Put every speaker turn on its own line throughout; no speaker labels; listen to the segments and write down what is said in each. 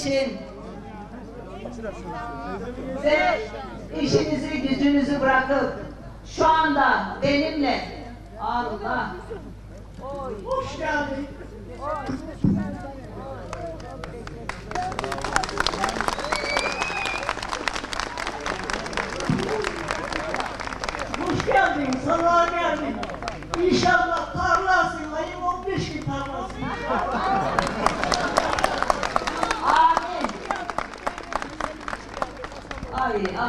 için ve işinizi gücünüzü bırakıp şu anda benimle Allah
Hoş geldin. Hoş geldin, sabah geldin. İnşallah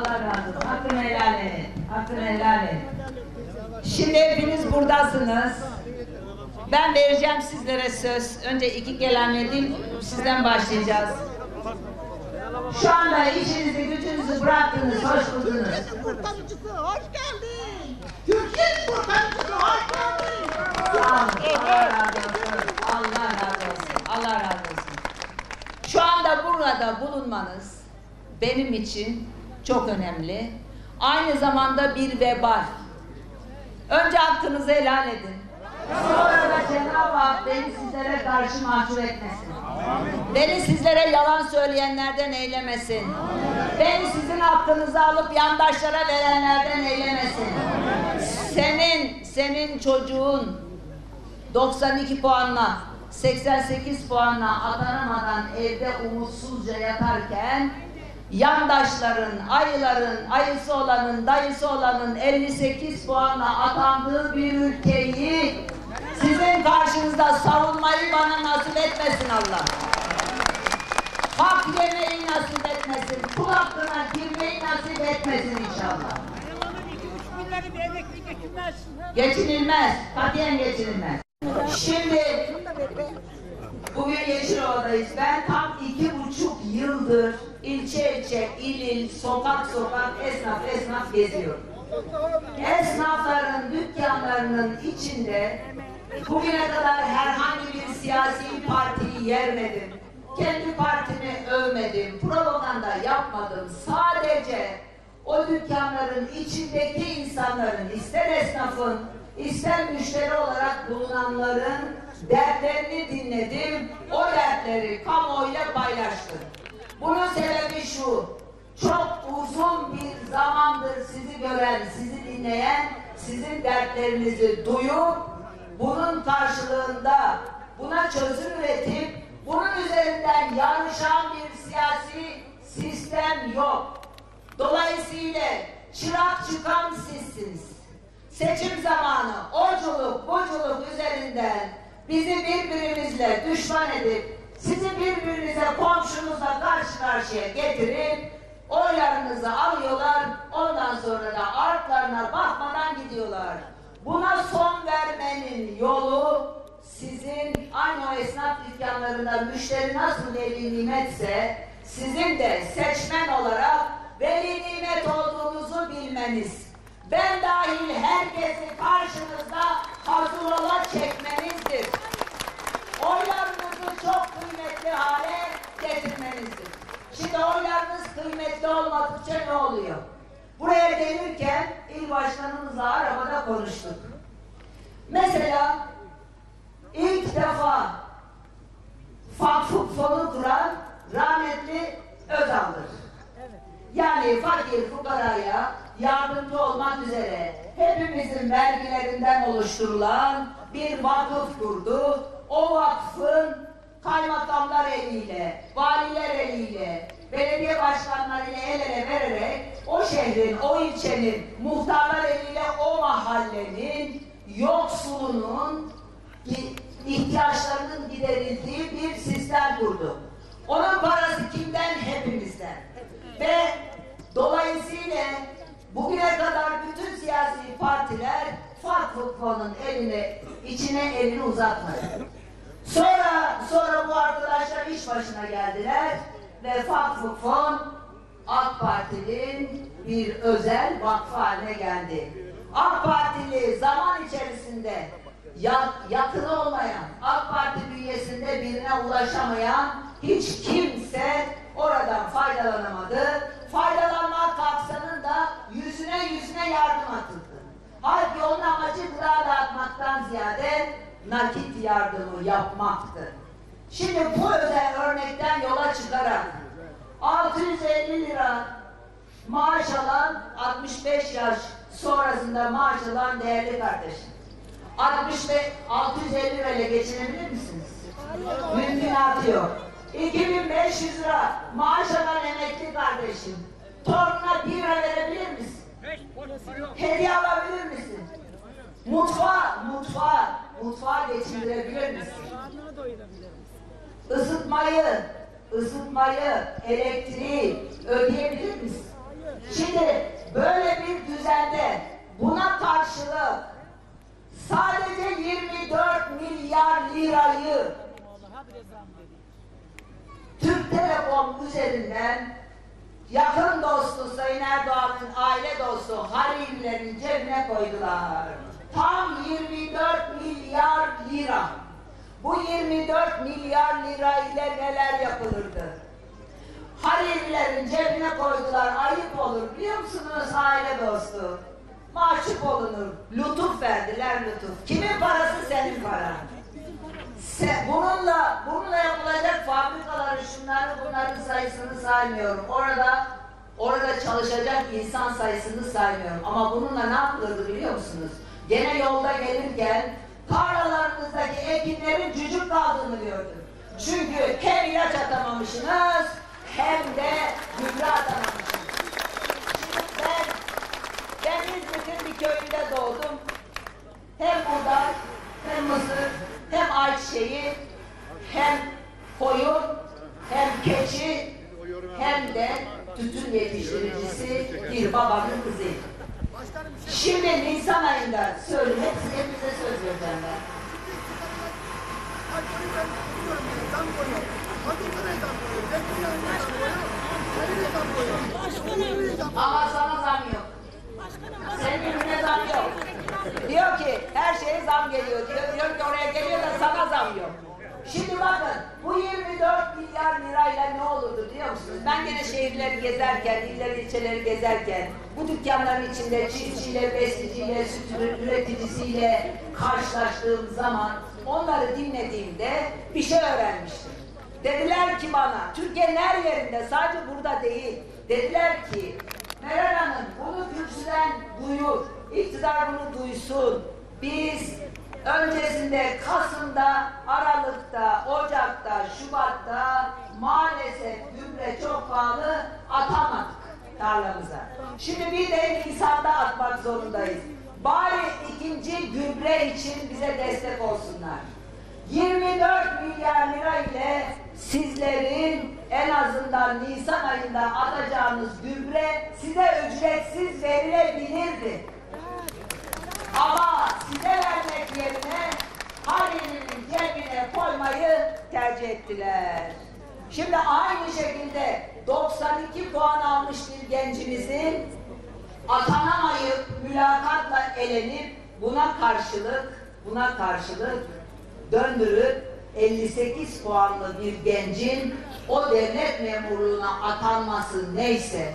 Allah razı olsun. Hakkını helal et. Hakkını helal et. Şimdi hepiniz buradasınız. Ben vereceğim sizlere söz. Önce iki kelamle değil, sizden başlayacağız. Şu anda işinizi gücünüzü bıraktınız, hoş buldunuz.
Kurtarıcısı hoş geldin. Türkiye'nin kurtarıcısı hoş geldin.
Allah razı olsun. Allah razı olsun. Allah razı olsun. Şu anda burada bulunmanız benim için çok önemli. Aynı zamanda bir vebal. Önce hakkınızı helal edin. Sonra da Cenab-ı Hak beni sizlere karşı mahcup etmesin. Beni sizlere yalan söyleyenlerden eylemesin. Beni sizin hakkınızı alıp yandaşlara verenlerden eylemesin. Senin, senin çocuğun 92 puanla 88 puanla atanamadan evde umutsuzca yatarken yandaşların, ayıların, ayısı olanın, dayısı olanın 58 puanla atandığı bir ülkeyi sizin karşınızda savunmayı bana nasip etmesin Allah. Hak yemeyi nasip etmesin, kul hakkına girmeyi nasip etmesin inşallah. Geçinilmez, katiyen geçinilmez. Şimdi bugün Yeşilova'dayız. Ben tam iki buçuk yıldır ilçe ilçe, il il, sokak sokak, esnaf esnaf geziyorum. Esnafların dükkanlarının içinde bugüne kadar herhangi bir siyasi partiyi yermedim. Kendi partimi övmedim, propaganda yapmadım. Sadece o dükkanların içindeki insanların, ister esnafın, ister müşteri olarak bulunanların dertlerini dinledim. O dertleri kamuoyuyla paylaştım. Bunun sebebi şu, çok uzun bir zamandır sizi gören, sizi dinleyen, sizin dertlerinizi duyup, bunun karşılığında buna çözüm üretip, bunun üzerinden yarışan bir siyasi sistem yok. Dolayısıyla çırak çıkan sizsiniz. Seçim zamanı oculuk, buculuk üzerinden bizi birbirimizle düşman edip sizi birbirinize komşunuzla karşı karşıya getirip oylarınızı alıyorlar. Ondan sonra da artlarına bakmadan gidiyorlar. Buna son vermenin yolu sizin aynı o esnaf dükkanlarında müşteri nasıl veli nimetse sizin de seçmen olarak veli nimet olduğunuzu bilmeniz. Ben dahil herkesi karşınızda hazır ola çekmenizdir. Oylarınızı çok kıymetli hale getirmenizdir. Şimdi oylarınız kıymetli olmadıkça ne oluyor? Buraya gelirken il başkanımızla arabada konuştuk. Mesela ilk defa Fakfuk fonu kuran rahmetli Özal'dır. Yani fakir fukaraya yardımcı olmak üzere hepimizin vergilerinden oluşturulan bir vakıf kurdu. O vakfın kaymakamlar eliyle, valiler eliyle, belediye başkanlarıyla el ele vererek o şehrin, o ilçenin muhtarlar eliyle o mahallenin yoksulunun ihtiyaçlarının giderildiği bir sistem kurdu. Onun parası kimden? Hepimizden. Ve dolayısıyla bugüne kadar bütün siyasi partiler farklı fonun eline, içine elini uzatmadı. Sonra sonra bu arkadaşlar iş başına geldiler ve farklı fon AK Parti'nin bir özel vakfı haline geldi. AK Partili zaman içerisinde ya- yakını olmayan, AK Parti bünyesinde birine ulaşamayan hiç kimse oradan faydalanamadı. Faydalanmak kalksanın da yüzüne yüzüne yardım atıldı. Halbuki onun amacı gıda dağıtmaktan ziyade nakit yardımı yapmaktı. Şimdi bu özel örnekten yola çıkarak 650 lira maaş alan 65 yaş sonrasında maaş alan değerli kardeşim. 65 650 lirayla geçinebilir misiniz? Mümkünatı yok. 2500 lira maaş alan emekli kardeşim. Torununa bir verebilir misin? Hediye alabilir misin? Mutfağa, mutfağa, mutfağa geçindirebilir misin? Isıtmayı, ısıtmayı, elektriği ödeyebilir misin? Şimdi böyle bir düzende buna karşılık sadece 24 milyar lirayı Türk Telekom üzerinden yakın dostu Sayın Erdoğan'ın aile dostu Halil'lerin cebine koydular. Milyar lira ile neler yapılırdı? Halillerin cebine koydular. Ayıp olur. Biliyor musunuz aile dostu? Mahcup olunur. Lütuf verdiler lütuf. Kimin parası senin paran. Se- bununla bununla yapılacak fabrikaları şunları bunların sayısını saymıyorum. Orada orada çalışacak insan sayısını saymıyorum. Ama bununla ne yapılırdı biliyor musunuz? Gene yolda gelirken tarlalarınızdaki ekinlerin cücük kaldığını gördüm. Çünkü hem ilaç atamamışsınız hem de gübre atamamışsınız. Şimdi ben, ben İzmit'in bir köyünde doğdum. Hem buğday, hem mısır, hem ayçiçeği, hem koyun, hem keçi, hem de tütün yetiştiricisi bir babanın kızıyım. Şimdi Nisan ayında hepsi hepinize söz vereceğim. Ama sana zam yok. Senin ürüne zam yok. Diyor ki her şeye zam geliyor diyor. Diyor ki oraya geliyor da sana zam yok. Şimdi bakın bu 24 milyar lirayla ne olurdu biliyor musunuz? Ben gene şehirleri gezerken, iller ilçeleri gezerken bu dükkanların içinde çiftçiyle, besiciyle, süt üreticisiyle karşılaştığım zaman onları dinlediğimde bir şey öğrenmiştim. Dediler ki bana, Türkiye'nin her yerinde sadece burada değil, dediler ki Meral Hanım bunu kürsüden duyur, iktidar bunu duysun. Biz öncesinde Kasım'da, Aralık'ta, Ocak'ta, Şubat'ta maalesef gübre çok pahalı atamadık tarlamıza. Şimdi bir de Nisan'da atmak zorundayız. Bari ikinci gübre için bize destek olsunlar. 24 milyar lira ile sizlerin en azından Nisan ayında atacağınız gübre size ücretsiz verilebilirdi. Ama size vermek yerine Halil'in cebine koymayı tercih ettiler. Şimdi aynı şekilde 92 puan almış bir gencimizin atanamayıp mülakatla elenip buna karşılık buna karşılık döndürüp 58 puanlı bir gencin o devlet memurluğuna atanması neyse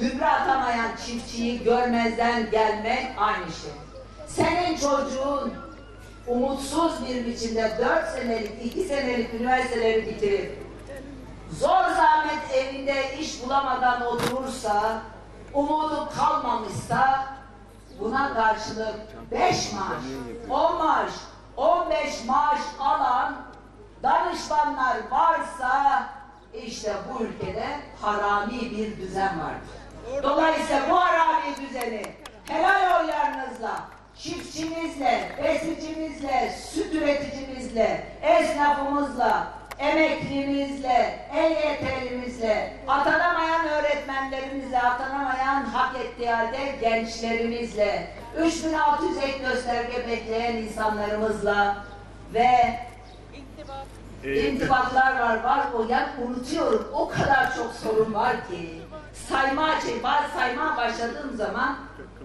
gübre atamayan çiftçiyi görmezden gelmek aynı şey. Senin çocuğun umutsuz bir biçimde 4 senelik, 2 senelik üniversiteleri bitirip zor zahmet evinde iş bulamadan oturursa, umudu kalmamışsa buna karşılık 5 maaş, 10 maaş, 15 maaş alan danışmanlar varsa işte bu ülkede harami bir düzen vardır. Dolayısıyla bu harami düzeni helal oylarınızla, çiftçimizle, besicimizle, süt üreticimizle, esnafımızla, emeklimizle, EYT'limizle, atanamayan öğretmenlerimizle, atanamayan hak ettiği halde gençlerimizle, 3600 ek gösterge bekleyen insanlarımızla ve İntibatlar var, var o yani unutuyorum. O kadar çok sorun var ki. Sayma, şey, bazı saymaya başladığım zaman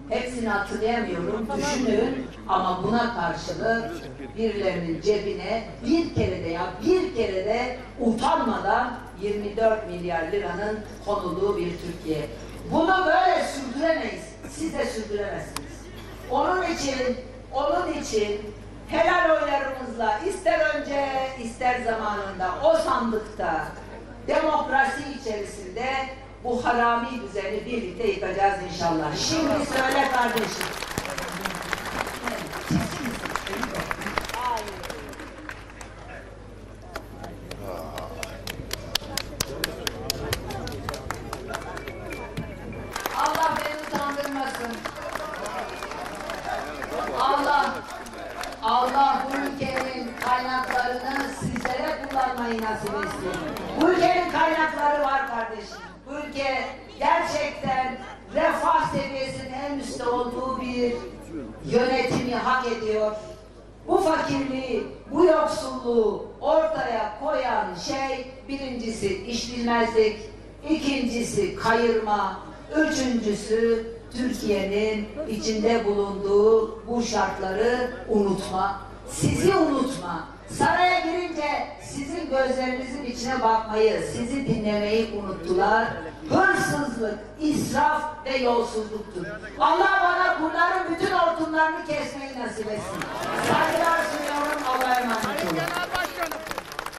hepsini hatırlayamıyorum. Düşünün ama buna karşılık birilerinin cebine bir kere de ya bir kere de utanmadan 24 milyar liranın konulduğu bir Türkiye. Bunu böyle sürdüremeyiz. Siz de sürdüremezsiniz. Onun için, onun için helal oylarımızla ister önce ister zamanında o sandıkta demokrasi içerisinde bu harami düzeni birlikte yıkacağız inşallah. Şimdi söyle kardeşim. Allah beni utandırmasın. Allah Allah bu ülkenin kaynaklarını sizlere kullanmayı nasip etsin. Bu ülkenin kaynakları var kardeşim. Ülke gerçekten refah seviyesinin en üstte olduğu bir yönetimi hak ediyor. Bu fakirliği, bu yoksulluğu ortaya koyan şey birincisi iş bilmezlik, ikincisi kayırma, üçüncüsü Türkiye'nin içinde bulunduğu bu şartları unutma. Sizi unutma. Saraya girince sizin gözlerinizin içine bakmayı, sizi dinlemeyi unuttular. Hırsızlık, israf ve yolsuzluktur. Allah bana bunların bütün hortumlarını kesmeyi nasip etsin. Saygılar sunuyorum. Allah'a emanet.